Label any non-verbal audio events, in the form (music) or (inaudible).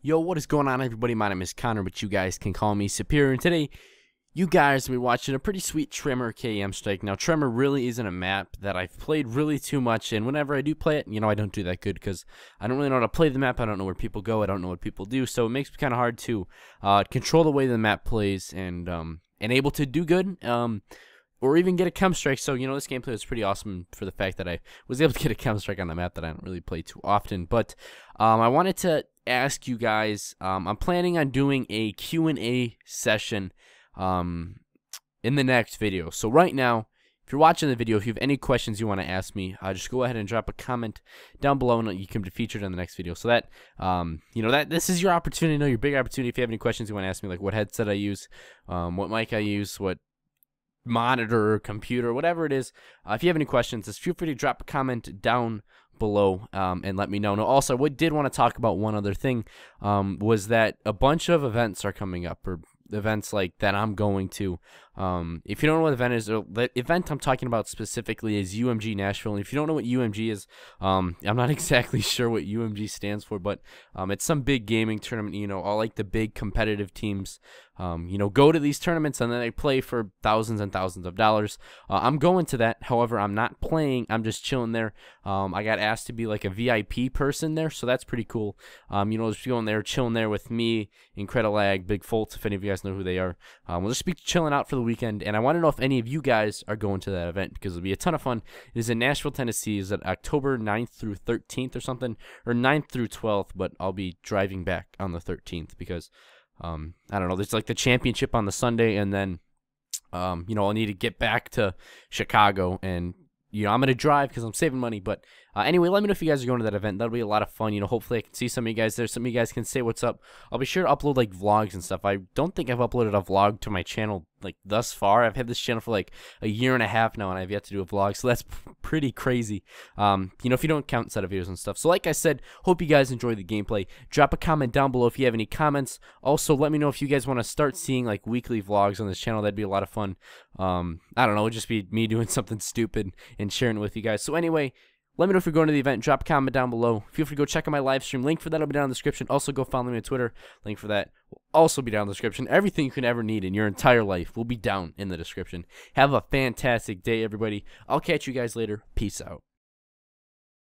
Yo, what is going on, everybody? My name is Connor, but you guys can call me Superior. And today, you guys will be watching a pretty sweet Tremor KEM strike. Now, Tremor really isn't a map that I've played really too much, and whenever I do play it, you know, I don't do that good because I don't really know how to play the map. I don't know where people go. I don't know what people do, so it makes me kind of hard to uh, control the way the map plays and um, and able to do good. Um, or even get a KEM strike. So, you know, this gameplay was pretty awesome for the fact that I was able to get a KEM strike on the map that I don't really play too often. But um, I wanted to ask you guys. Um, I'm planning on doing a Q&A session um, in the next video. So right now, if you're watching the video, if you have any questions you want to ask me, uh, just go ahead and drop a comment down below, and you can be featured in the next video. So that, um, you know, that this is your opportunity, you know, your big opportunity. If you have any questions you want to ask me, like what headset I use, um, what mic I use, what monitor, computer, whatever it is. Uh, if you have any questions, just feel free to drop a comment down below um, and let me know. Now, also, I did want to talk about one other thing um, was that a bunch of events are coming up, or events like that I'm going to. Um, if you don't know what event is, the event I'm talking about specifically is UMG Nashville. And if you don't know what UMG is, um, I'm not (laughs) exactly sure what UMG stands for, but um, it's some big gaming tournament. You know, all like the big competitive teams, um, you know, go to these tournaments and then they play for thousands and thousands of dollars. Uh, I'm going to that. However, I'm not playing. I'm just chilling there. Um, I got asked to be like a VIP person there, so that's pretty cool. Um, you know, just going there, chilling there with me, Incredilag, Big Fultz, if any of you guys know who they are. We'll just be chilling out for the weekend, and I want to know if any of you guys are going to that event because it'll be a ton of fun. It is in Nashville, Tennessee. Is it October 9th through 13th or something, or 9th through 12th? But I'll be driving back on the 13th because um, I don't know. There's like the championship on the Sunday, and then um, you know I'll need to get back to Chicago and you know, I'm going to drive because I'm saving money. But uh, anyway, let me know if you guys are going to that event. That'll be a lot of fun. You know, hopefully I can see some of you guys there. Some of you guys can say what's up. I'll be sure to upload like vlogs and stuff. I don't think I've uploaded a vlog to my channel like thus far. I've had this channel for like a year and a half now, and I've yet to do a vlog. So that's (laughs) pretty crazy. Um, you know, if you don't count set of videos and stuff. So like I said, hope you guys enjoy the gameplay. Drop a comment down below if you have any comments. Also, let me know if you guys want to start seeing like weekly vlogs on this channel. That'd be a lot of fun. Um, I don't know, it'd just be me (laughs) doing something stupid and sharing it with you guys. So anyway, let me know if you're going to the event. Drop a comment down below. Feel free to go check out my live stream. Link for that will be down in the description. Also, go follow me on Twitter. Link for that will also be down in the description. Everything you can ever need in your entire life will be down in the description. Have a fantastic day, everybody. I'll catch you guys later. Peace out.